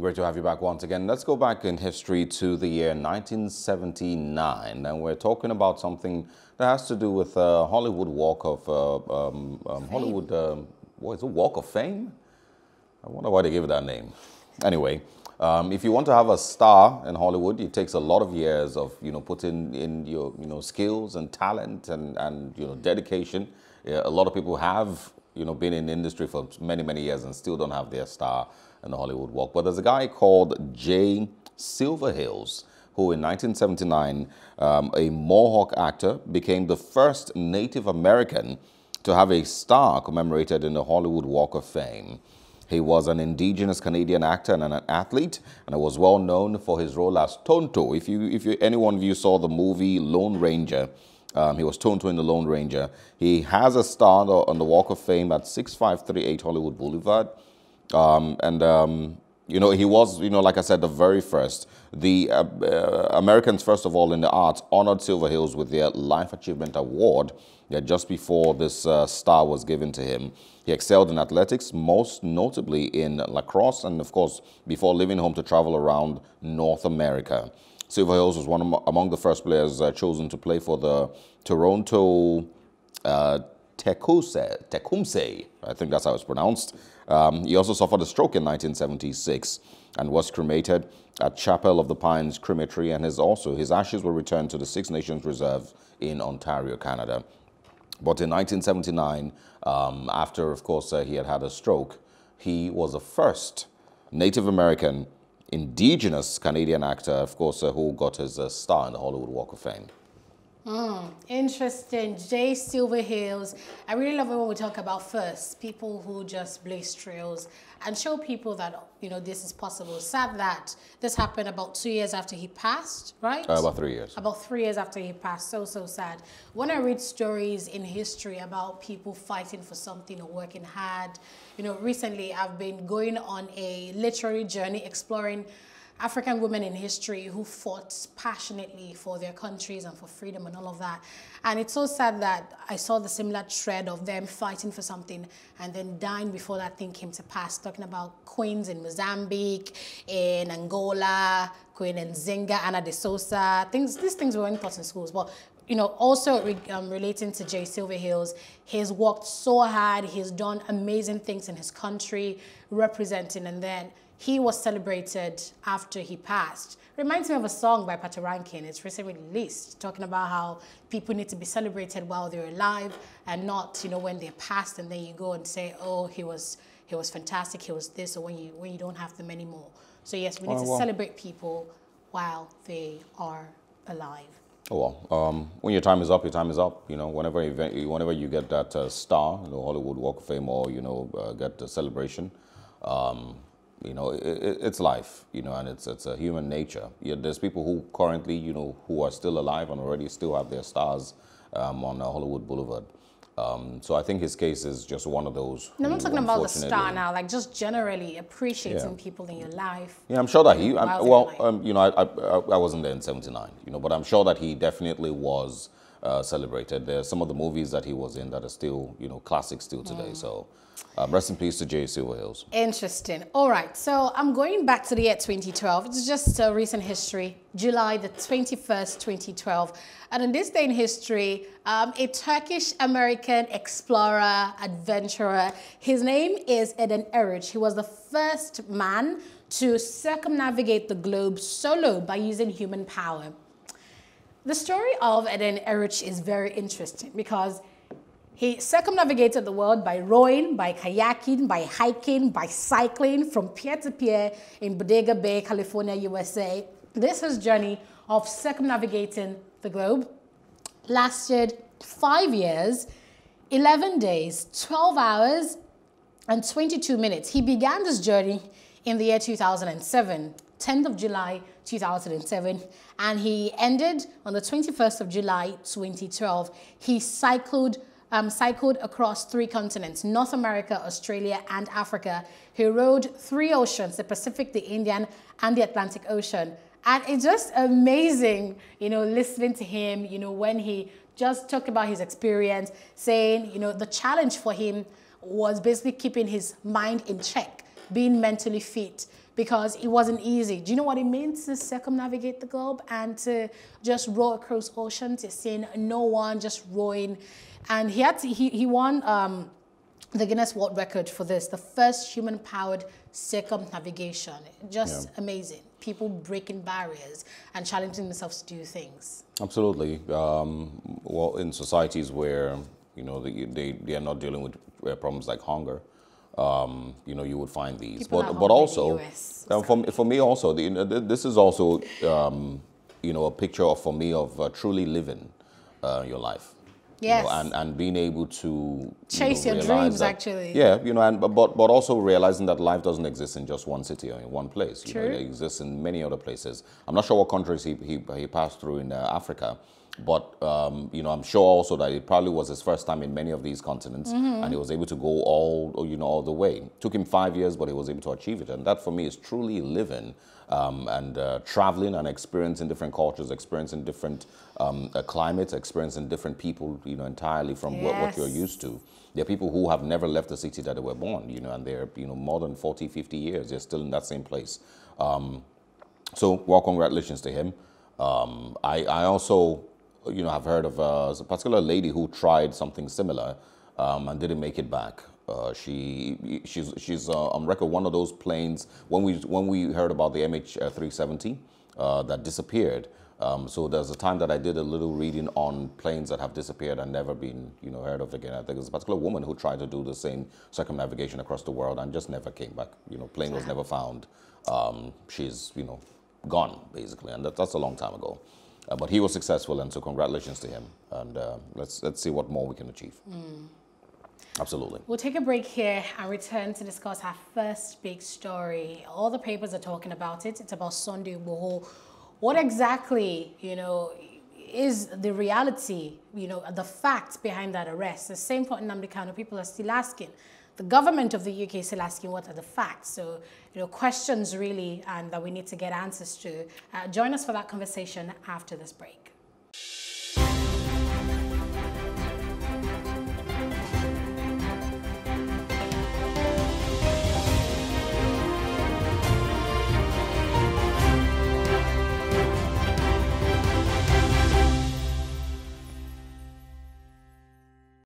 And great to have you back once again. Let's go back in history to the year 1979. And we're talking about something that has to do with uh, Hollywood Walk of uh, um, um, Hollywood, um, what is it, Walk of Fame? I wonder why they gave it that name. Anyway, um, if you want to have a star in Hollywood, it takes a lot of years of you know putting in your you know skills and talent and and you know dedication. Yeah, a lot of people have you know been in the industry for many many years and still don't have their star in the Hollywood Walk. But there's a guy called Jay Silverheels who in 1979, um, a Mohawk actor, became the first Native American to have a star commemorated in the Hollywood Walk of Fame. He was an indigenous Canadian actor and an athlete, and was well known for his role as Tonto. If you, if you, any one of you saw the movie Lone Ranger, um, he was Tonto in the Lone Ranger. He has a star on the Walk of Fame at 6538 Hollywood Boulevard. Um, and, um, you know, he was, you know, like I said, the very first. The uh, uh, Americans, first of all, in the arts, honored Silverheels with their Life Achievement Award yeah, just before this uh, star was given to him. He excelled in athletics, most notably in lacrosse, and of course, before leaving home to travel around North America. Silverheels was one among the first players uh, chosen to play for the Toronto uh, Tecumseh, I think that's how it's pronounced. Um, he also suffered a stroke in 1976 and was cremated at Chapel of the Pines Crematory, and his also his ashes were returned to the Six Nations Reserve in Ontario, Canada. But in 1979, um, after, of course, uh, he had had a stroke, he was the first Native American indigenous Canadian actor, of course, uh, who got his uh, star in the Hollywood Walk of Fame. Mm, interesting. Jay Silverheels. I really love it when we talk about first, people who just blaze trails and show people that, you know, this is possible. Sad that this happened about two years after he passed, right? Uh, about three years. About three years after he passed. So, so sad. When I read stories in history about people fighting for something or working hard, you know, recently I've been going on a literary journey exploring African women in history who fought passionately for their countries and for freedom and all of that. And it's so sad that I saw the similar thread of them fighting for something and then dying before that thing came to pass, talking about queens in Mozambique, in Angola, Queen Nzinga, Ana de Souza, things, these things were taught in schools. But you know, also re um, relating to Jay Silverheels, he's worked so hard, he's done amazing things in his country, representing, and then he was celebrated after he passed. Reminds me of a song by Patoranking. It's recently released, talking about how people need to be celebrated while they're alive and not, you know, when they're passed and then you go and say, oh, he was he was fantastic, he was this, or when you when you don't have them anymore. So yes, we need oh, to well. celebrate people while they are alive. Oh, well, um, when your time is up, your time is up. You know, whenever event, whenever you get that uh, star, you know, Hollywood Walk of Fame, or you know, uh, get the celebration, um, you know, it, it's life, you know, and it's it's a human nature. Yeah, there's people who currently, you know, who are still alive and already still have their stars um, on uh, Hollywood Boulevard. Um, so I think his case is just one of those. No, I'm not talking about the star now, like just generally appreciating yeah. people in your life. Yeah, I'm sure that he, I'm, well, um, you know, I, I, I wasn't there in 79, you know, but I'm sure that he definitely was uh, celebrated. There are some of the movies that he was in that are still, you know, classics still today. Mm. So um, rest in peace to Jay Silverheels. Interesting. All right. So I'm going back to the year 2012. It's just a recent history, July the 21st, 2012. And in this day in history, um, a Turkish-American explorer, adventurer, his name is Erden Eruç. He was the first man to circumnavigate the globe solo by using human power. The story of Erden Eruç is very interesting because he circumnavigated the world by rowing, by kayaking, by hiking, by cycling from pier to pier in Bodega Bay, California, USA. This his journey of circumnavigating the globe lasted five years, 11 days, 12 hours, and 22 minutes. He began this journey in the year 2007, 10th of July 2007, and he ended on the 21st of July 2012. He cycled um, cycled across three continents, North America, Australia, and Africa. He rowed three oceans, the Pacific, the Indian, and the Atlantic Ocean. And it's just amazing, you know, listening to him, you know, when he just talked about his experience, saying, you know, the challenge for him was basically keeping his mind in check, being mentally fit, because it wasn't easy. Do you know what it means to circumnavigate the globe and to just row across oceans? You're seeing no one just rowing. And he had to, he, he won um, the Guinness World Record for this, the first human-powered circumnavigation. Just yeah. amazing. People breaking barriers and challenging themselves to do things. Absolutely. Um, well, in societies where you know they, they, they are not dealing with uh, problems like hunger, um, you know, you would find these. People but but also, uh, for, for me also, the, this is also, um, you know, a picture of, for me of uh, truly living uh, your life. Yes. You know, and, and being able to chase you know, your dreams, that, actually. Yeah, you know, and but but also realizing that life doesn't exist in just one city or in one place. You True. know, it exists in many other places. I'm not sure what countries he he, he passed through in uh, Africa, but um, you know, I'm sure also that it probably was his first time in many of these continents, mm-hmm. and he was able to go all you know all the way. It took him five years, but he was able to achieve it, and that for me is truly living um, and uh, traveling and experiencing different cultures, experiencing different um, uh, climates, experiencing different people, you know, entirely from yes. what, what you're used to. There are people who have never left the city that they were born, you know, and they're you know more than 40, 50 years. They're still in that same place. Um, so, well, congratulations to him. Um, I, I also you know, I've heard of uh, a particular lady who tried something similar um, and didn't make it back. Uh, she she's she's uh, on record one of those planes when we when we heard about the MH370 uh, that disappeared. Um, so there's a time that I did a little reading on planes that have disappeared and never been you know heard of again. I think there's a particular woman who tried to do the same circumnavigation across the world and just never came back. You know, plane was never found. Um, she's you know gone basically, and that, that's a long time ago. Uh, but he was successful, and so congratulations to him. And uh, let's let's see what more we can achieve. Mm. Absolutely. We'll take a break here and return to discuss our first big story. All the papers are talking about it. It's about Sunday Igboho. What exactly, you know, is the reality, you know, the facts behind that arrest? The same for Nnamdi Kanu, people are still asking the government of the UK is still asking what are the facts. So, you know, questions really and that we need to get answers to. Uh, join us for that conversation after this break.